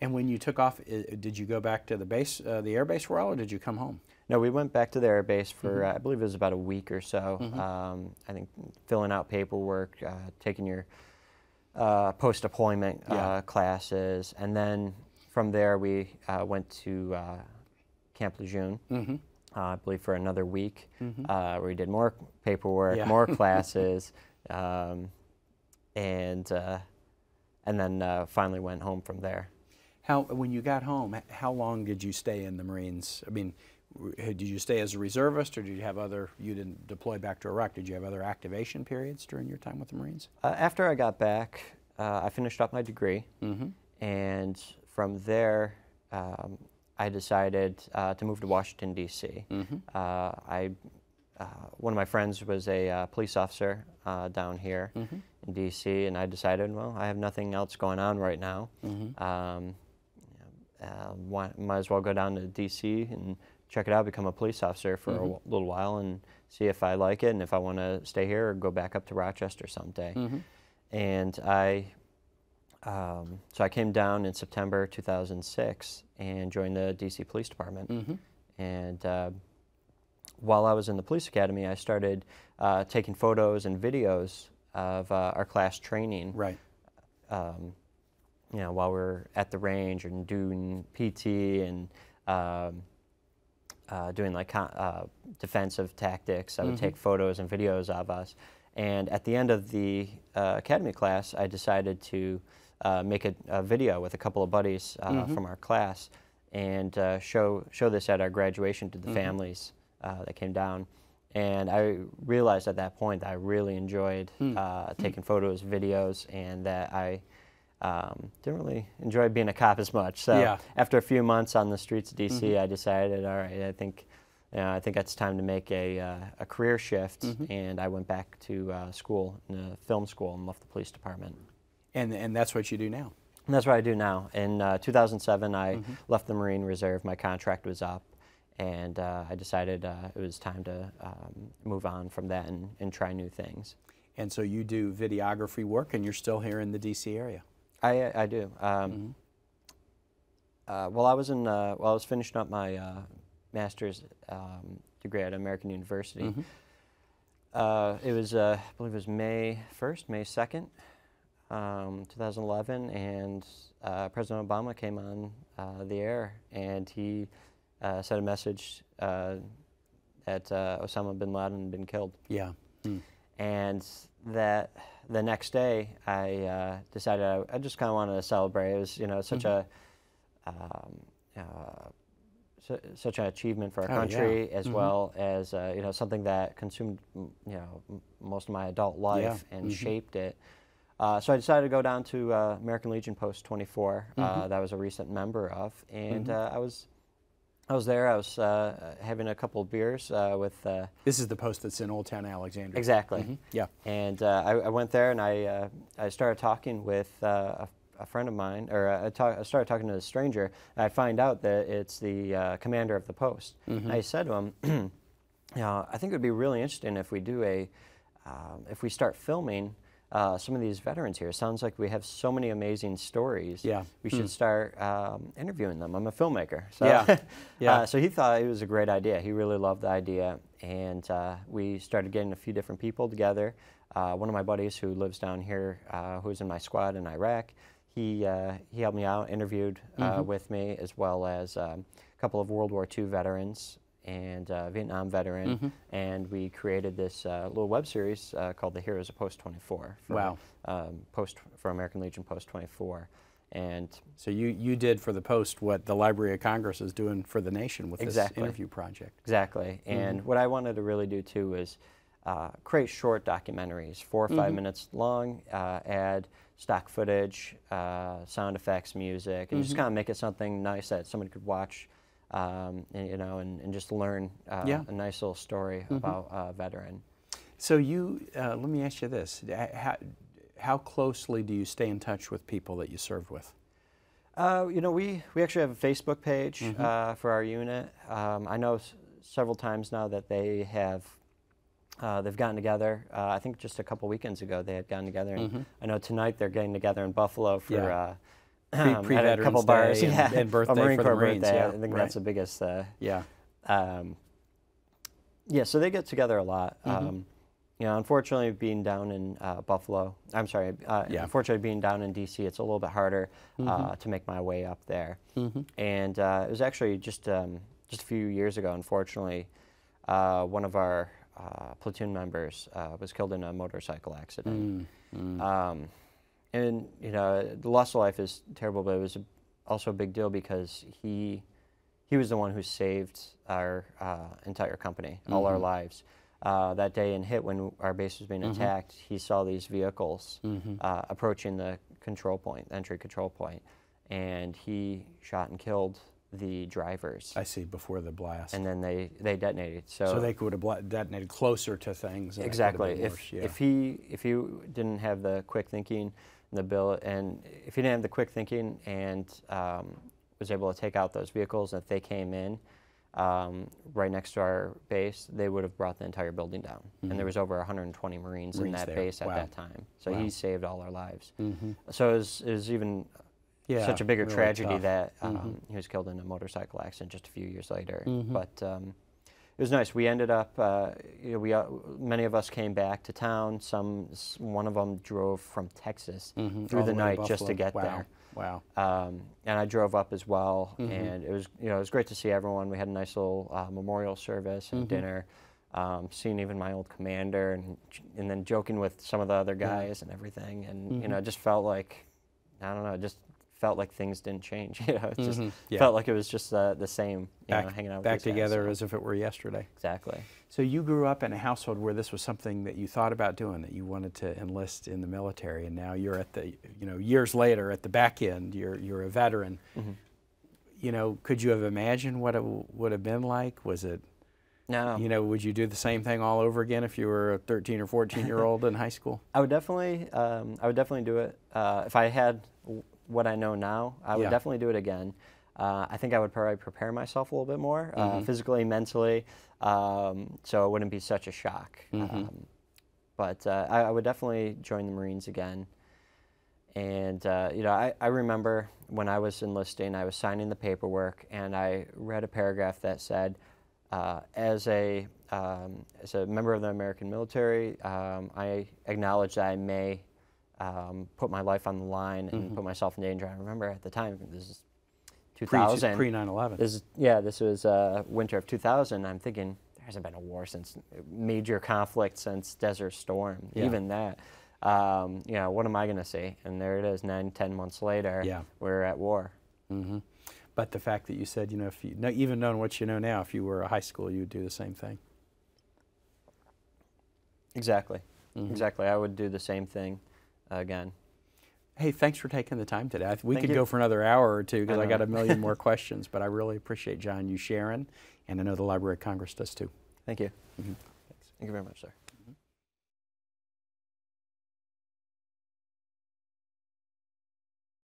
And when you took off, did you go back to the base, uh, the air base while, or did you come home? No, we went back to the air base for, uh, I believe it was about a week or so. Um, I think filling out paperwork, uh, taking your uh, post deployment Yeah. uh, classes, and then from there we uh, went to uh, Camp Lejeune. Mm-hmm. uh, I believe for another week, uh, where we did more paperwork, Yeah. more classes, um, and uh, and then uh, finally went home from there. How, when you got home, how long did you stay in the Marines? I mean, did you stay as a reservist, or did you have other? You didn't deploy back to Iraq. Did you have other activation periods during your time with the Marines? Uh, after I got back, uh, I finished up my degree, Mm-hmm. and from there, um, I decided uh, to move to Washington D.C. Mm-hmm. Uh, I uh, one of my friends was a uh, police officer uh, down here Mm-hmm. in D.C., and I decided, well, I have nothing else going on right now. Mm-hmm. Um, uh, why, might as well go down to D.C. and check it out, become a police officer for a Mm-hmm. w- little while, and see if I like it, and if I want to stay here or go back up to Rochester someday. Mm-hmm. And I, um, so I came down in September 2006 and joined the D.C. Police Department. Mm-hmm. And uh, while I was in the police academy, I started uh, taking photos and videos of uh, our class training Right. um, you know, while we're at the range and doing PT and um, uh, doing like uh, defensive tactics, I would take photos and videos of us. And at the end of the uh, academy class, I decided to uh, make a, a video with a couple of buddies uh, from our class and uh, show show this at our graduation to the families uh, that came down. And I realized at that point that I really enjoyed uh, taking photos, videos, and that I um, didn't really enjoy being a cop as much. So Yeah. after a few months on the streets of DC, I decided, all right, I think And I think it's time to make a, uh, a career shift, and I went back to uh, school, in a film school, and left the police department. And, and that's what you do now. And that's what I do now. In uh, 2007, I Mm-hmm. left the Marine Reserve. My contract was up, and uh, I decided uh, it was time to um, move on from that and, and try new things. And so you do videography work, and you're still here in the D.C. area. I, I do. Um, Mm-hmm. uh, while I was in, uh, while I was finishing up my uh, master's um, degree at American University, Mm-hmm. uh, it was, uh, I believe it was May 1st, May 2nd, um, 2011, and uh, President Obama came on uh, the air and he uh, sent a message uh, that uh, Osama bin Laden had been killed. Yeah. Hmm. And that the next day, I uh, decided I, I just kind of wanted to celebrate. It was, you know, such a um, uh, su- such an achievement for our Oh, yeah. country, as well as uh, you know something that consumed you know m- most of my adult life and shaped it. Uh, so I decided to go down to uh, American Legion Post 24. Uh, that I was a recent member of, and uh, I was I was there. I was uh, having a couple of beers uh, with. Uh, This is the post that's in Old Town Alexandria. Exactly. Yeah. And uh, I, I went there and I, uh, I started talking with uh, a, a friend of mine, or I, talk, I started talking to a stranger. And I find out that it's the uh, commander of the post. And I said to him, you know, I think it would be really interesting if we do a, um, if we start filming uh, some of these veterans here. Sounds like we have so many amazing stories. Yeah. We should start um, interviewing them. I'm a filmmaker. So Yeah. Yeah. uh, so he thought it was a great idea. He really loved the idea, and uh, we started getting a few different people together. Uh, one of my buddies who lives down here, uh, who's in my squad in Iraq, he uh, he helped me out, interviewed uh, with me, as well as um, a couple of World War II veterans and uh, Vietnam veteran, and we created this uh, little web series uh, called The Heroes of Post 24. For, Wow. Um, Post for American Legion Post 24, and So you, you did for the Post what the Library of Congress is doing for the nation with Exactly. this interview project. Exactly. And what I wanted to really do too is uh, create short documentaries, four or 5 minutes long, uh, add stock footage, uh, sound effects, music, and just kind of make it something nice that somebody could watch. Um, and, you know, and, and just learn uh, Yeah. a nice little story about a veteran. So you, uh, let me ask you this: how, how closely do you stay in touch with people that you served with? Uh, you know, we, we actually have a Facebook page uh, for our unit. Um, I know s- several times now that they have uh, they've gotten together. Uh, I think just a couple weekends ago they had gotten together. And I know tonight they're getting together in Buffalo for Yeah. Pre- um, at a couple bars. and- yeah. and birthday Marine for the Corps Marines, birthday. yeah, I think right. that's the biggest. Uh, Yeah. um, yeah, so they get together a lot. Mm-hmm. Um, you know, unfortunately, being down in uh, Buffalo, I'm sorry, uh, Yeah. Mm-hmm. unfortunately, being down in DC, it's a little bit harder uh, to make my way up there. And uh, it was actually just um, just a few years ago, unfortunately, uh, one of our uh, platoon members uh, was killed in a motorcycle accident. Mm, Um, and you know, the loss of life is terrible, but it was a, also a big deal because he he was the one who saved our uh, entire company, all our lives. Uh, that day in Hit when our base was being attacked, he saw these vehicles uh, approaching the control point, the entry control point, and he shot and killed the drivers. I see. Before the blast, and then they, they detonated. So, so they could have detonated closer to things. and it could have exactly. If worse, yeah. if he if he didn't have the quick thinking, the bill, and if he didn't have the quick thinking and um, was able to take out those vehicles, and if they came in um, right next to our base, they would have brought the entire building down. And there was over 120 Marines, in Mm-hmm. That there. base at that time. So Wow. he saved all our lives. Mhm. So it was, it was even Yeah, such a bigger really tragedy tough. that Mm-hmm. um, he was killed in a motorcycle accident just a few years later. But um, it was nice. We ended up, uh, you know, we uh, many of us came back to town. Some, one of them drove from Texas Mhm, through all the night just to get wow. there. Wow. Um, and I drove up as well, Mm-hmm. and it was you know it was great to see everyone. We had a nice little uh, memorial service and dinner. Um, seeing even my old commander, and and then joking with some of the other guys and everything, and you Mm-hmm. know it just felt like I don't know, just felt like things didn't change. You know, it just Mhm, yeah. felt like it was just uh, the same. You Back, know, hanging out with back these guys, together so- as if it were yesterday. exactly. So you grew up in a household where this was something that you thought about doing, that you wanted to enlist in the military, and now you're at the, you know, years later at the back end, you're you're a veteran. Mm-hmm. You know, could you have imagined what it w- would have been like? Was it No. You know, would you do the same thing all over again if you were a 13 or 14 year old in high school? I would definitely, um, I would definitely do it. Uh, if I had w- what I know now, I would Yeah. definitely do it again. Uh, I think I would probably prepare myself a little bit more, uh, Mhm. physically, mentally, um, so it wouldn't be such a shock. Mhm. Um, but uh, I, I would definitely join the Marines again. And uh, you know, I, I remember when I was enlisting, I was signing the paperwork, and I read a paragraph that said, uh, "As a um, as a member of the American military, um, I acknowledge that I may um, put my life on the line and Mhm. put myself in danger." I remember at the time, this is Pre 2000. 9 11. This is, yeah, this was uh, winter of 2000. I'm thinking there hasn't been a war since major conflict since Desert Storm. Yeah. Even that, um, you know, what am I going to see? And there it is, nine, ten months later. Yeah. we're at war. Mm -hmm. But the fact that you said, you know, if you even knowing what you know now, if you were a high school, you would do the same thing. Exactly, Mhm. exactly. I would do the same thing again. Hey, thanks for taking the time today. We Thank could you. go for another hour or two because I, know. got a million more questions, but I really appreciate, John, you sharing, and I know the Library of Congress does too. Thank you. Mhm. Thank you very much, sir.